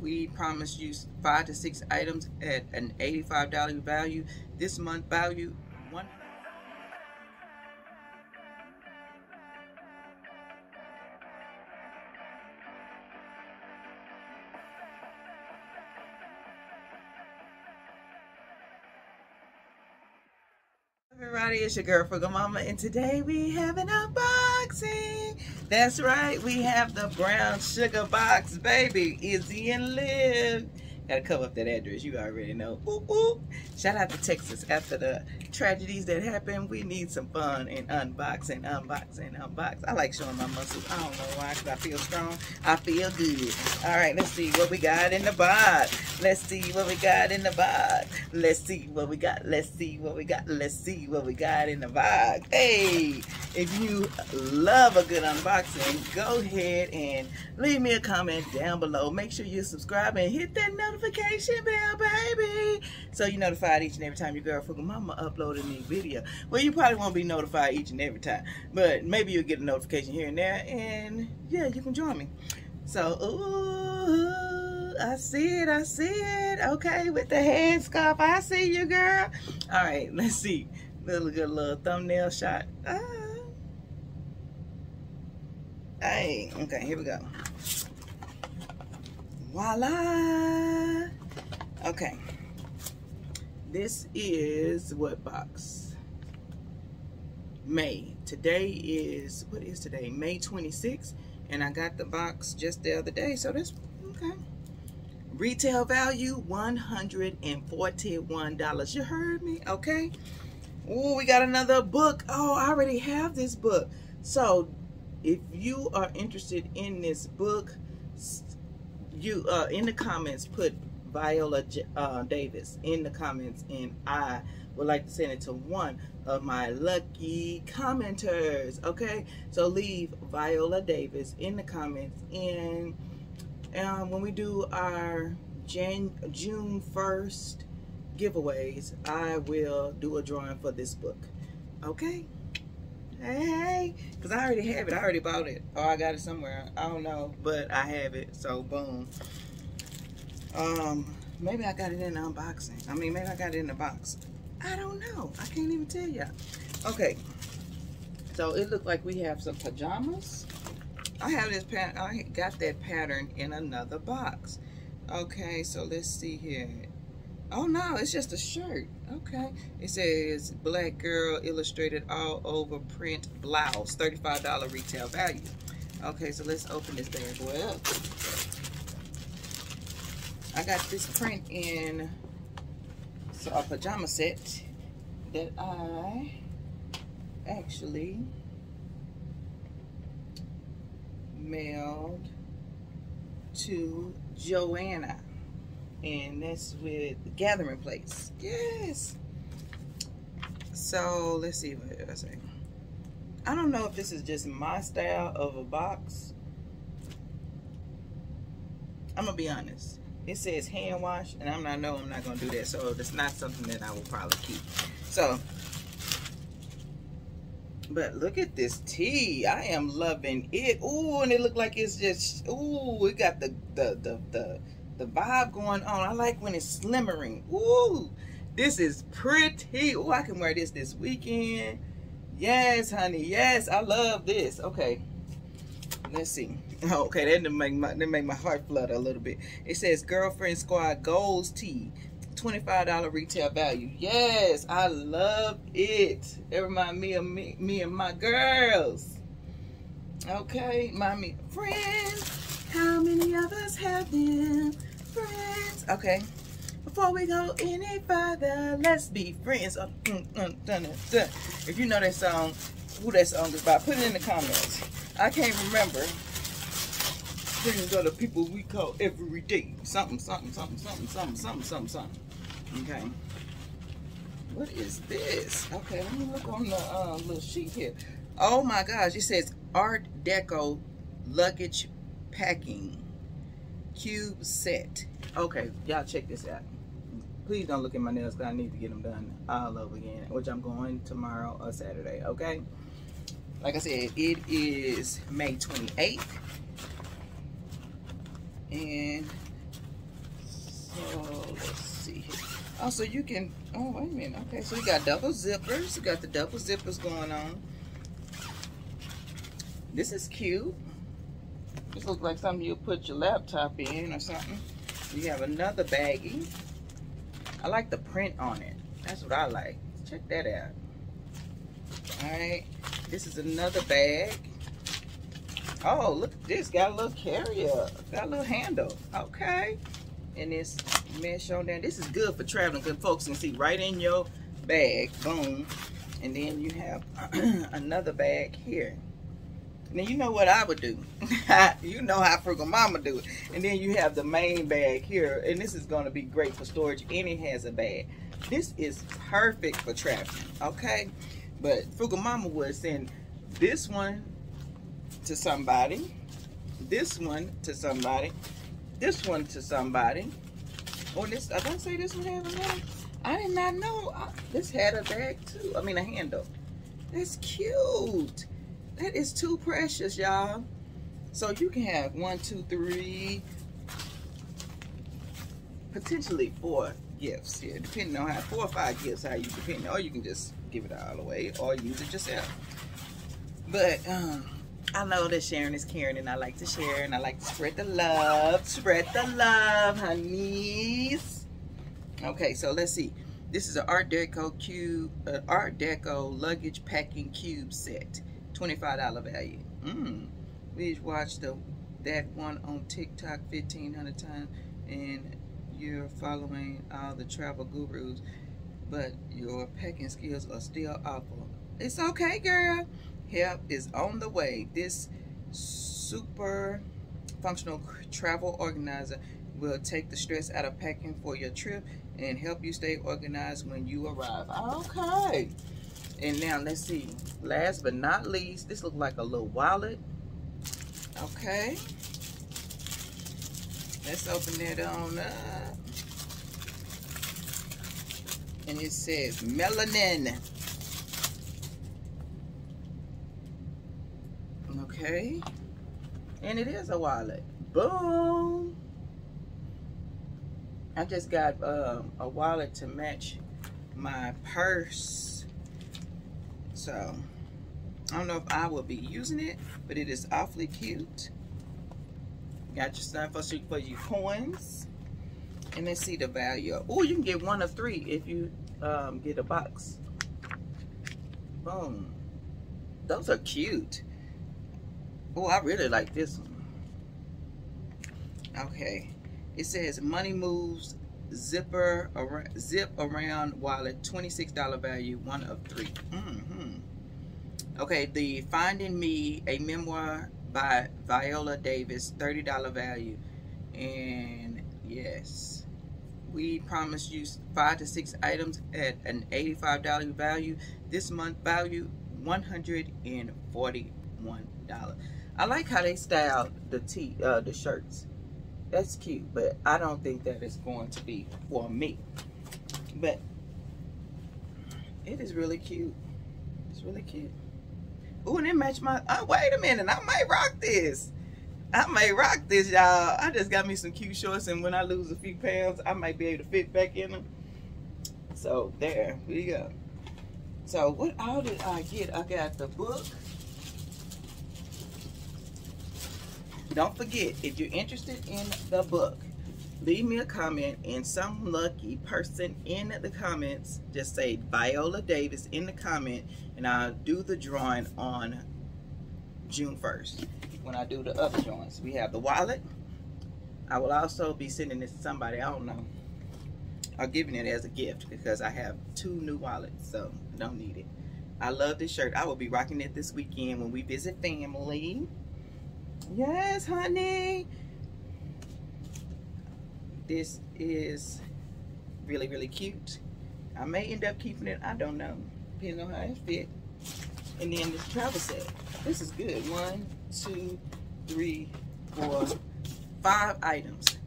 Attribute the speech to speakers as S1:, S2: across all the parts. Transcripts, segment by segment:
S1: we promised you five to six items at an $85 value. This month value, one. Everybody, it's your girl Frugal Mama, and today we have an unboxing. That's right, we have the brown sugar box, baby. Izzy and Liv. Gotta cover up that address, you already know. Shout out to Texas. After the tragedies that happened, we need some fun and unboxing, unboxing, unbox. I like showing my muscles. I don't know why, because I feel strong. I feel good. All right, let's see what we got in the box. Let's see what we got in the box. Let's see what we got. Let's see what we got. Let's see what we got in the box. Hey, if you love a good unboxing, go ahead and leave me a comment down below. Make sure you subscribe and hit that notification bell, baby. So you're notified each and every time your girl Frugal Mama upload a new video. Well, you probably won't be notified each and every time, but maybe you'll get a notification here and there, and yeah, you can join me. So, ooh, I see it, I see it. Okay, with the headscarf, I see you, girl. All right, let's see. Little good little thumbnail shot. Ah. Hey, okay, here we go. Voila! Okay. This is what box? May. Today is, what is today? May 26th. And I got the box just the other day. So that's, okay. Retail value, $141. You heard me? Okay. Oh, we got another book. Oh, I already have this book. So if you are interested in this book, you uh, in the comments put Viola uh, Davis in the comments, and I would like to send it to one of my lucky commenters. Okay, so leave Viola Davis in the comments, and um, when we do our Jan June first giveaways, I will do a drawing for this book. Okay. Hey, because I already have it. I already bought it. Or I got it somewhere. I don't know. But I have it. So, boom. Um, maybe I got it in the unboxing. I mean, maybe I got it in the box. I don't know. I can't even tell y'all. Okay. So, it looked like we have some pajamas. I have this pattern. I got that pattern in another box. Okay, so let's see here. Oh no, it's just a shirt. Okay. It says black girl illustrated all over print blouse. $35 retail value. Okay, so let's open this bad boy up. I got this print in so a pajama set that I actually mailed to Joanna and that's with the Gathering Place. Yes. So let's see what I say. I don't know if this is just my style of a box. I'm gonna be honest. It says hand wash, and I'm not know I'm not gonna do that. So that's not something that I will probably keep. So, but look at this tee. I am loving it. Ooh, and it look like it's just. Ooh, it got the the the the the vibe going on. I like when it's slimmering. Ooh, this is pretty. Ooh, I can wear this this weekend. Yes, honey. Yes, I love this. Okay, let's see. Oh, okay, that didn't make my that make my heart flutter a little bit. It says Girlfriend Squad Goals Tee. $25 retail value. Yes, I love it. It reminds me of me, me and my girls. Okay, mommy, friends. How many of us have them? Friends. Okay. Before we go any further, let's be friends. Oh, mm, mm. If you know that song, who that song is by, put it in the comments. I can't remember. Friends are the people we call every day. Something, something, something, something, something, something, something, something. Okay. What is this? Okay, let me look on the uh, little sheet here. Oh my gosh, it says Art Deco luggage packing cube set. Okay, y'all check this out. Please don't look at my nails because I need to get them done all over again, which I'm going tomorrow or Saturday, okay? Like I said, it is May 28th. And so let's see. Oh, so you can, oh, wait a minute. Okay, so you got double zippers. You got the double zippers going on. This is cute. This looks like something you put your laptop in or something. You have another baggie. I like the print on it. That's what I like. Check that out. All right. This is another bag. Oh, look at this. Got a little carrier. Got a little handle. Okay. And this mesh on there. This is good for traveling because folks can see right in your bag. Boom. And then you have another bag here. Now you know what I would do. you know how Frugal Mama do it. And then you have the main bag here. And this is going to be great for storage. And it has a bag. This is perfect for traveling. Okay. But Frugal Mama would send this one to somebody. This one to somebody. This one to somebody. Or this, I don't say this one has a bag. I did not know. I, this had a bag too. I mean a handle. That's cute. That is too precious, y'all. So you can have one, two, three, potentially four gifts here, depending on how, four or five gifts, how you depend, or you can just give it all away or use it yourself. But um, I know that sharing is caring and I like to share and I like to spread the love. Spread the love, honeys. Okay, so let's see. This is an Art Deco cube, uh, Art Deco luggage packing cube set. $25 value. Mm. just watched the that one on TikTok 1,500 times and you're following all the travel gurus, but your packing skills are still awful. It's okay, girl. Help is on the way. This super functional travel organizer will take the stress out of packing for your trip and help you stay organized when you arrive. Okay. And now let's see. Last but not least, this looks like a little wallet. Okay. Let's open that on up. And it says melanin. Okay. And it is a wallet. Boom. I just got um, a wallet to match my purse so, I don't know if I will be using it, but it is awfully cute. Got your stuff for, for your coins. And let's see the value. Oh, you can get one of three if you um, get a box. Boom. Those are cute. Oh, I really like this one. Okay. It says money moves zipper around, zip around wallet $26 value one of 3 mm -hmm. okay the finding me a memoir by viola davis $30 value. And yes we promised you five to six items at an $85 value. This month value $141 I like how they styled the t uh, the shirts that's cute, but I don't think that is going to be for me. But it is really cute. It's really cute. Oh, and it matched my, oh, wait a minute, I might rock this. I might rock this, y'all. I just got me some cute shorts, and when I lose a few pounds, I might be able to fit back in them. So, there we go. So, what all did I get? I got the book. Don't forget, if you're interested in the book, leave me a comment and some lucky person in the comments just say Viola Davis in the comment and I'll do the drawing on June 1st when I do the other drawings. We have the wallet. I will also be sending this to somebody, I don't know, or giving it as a gift because I have two new wallets, so I don't need it. I love this shirt. I will be rocking it this weekend when we visit family. Yes, honey. This is really, really cute. I may end up keeping it. I don't know. Depending on how it fit. And then this travel set. This is good. One, two, three, four, five items.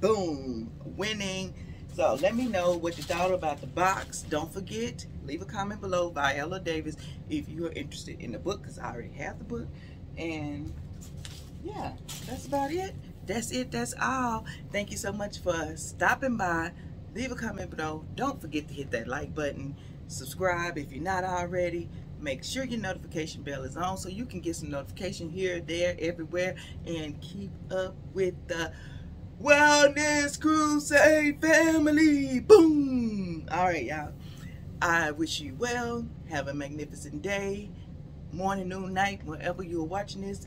S1: Boom. Winning. So let me know what you thought about the box. Don't forget, leave a comment below, Viola Davis, if you are interested in the book, because I already have the book. And yeah, that's about it. That's it. That's all. Thank you so much for stopping by leave a comment below. Don't forget to hit that like button. Subscribe if you're not already. Make sure your notification bell is on so you can get some notification here, there, everywhere, and keep up with the Wellness Crusade family. Boom! All right, y'all. I wish you well. Have a magnificent day, morning, noon, night, wherever you're watching this.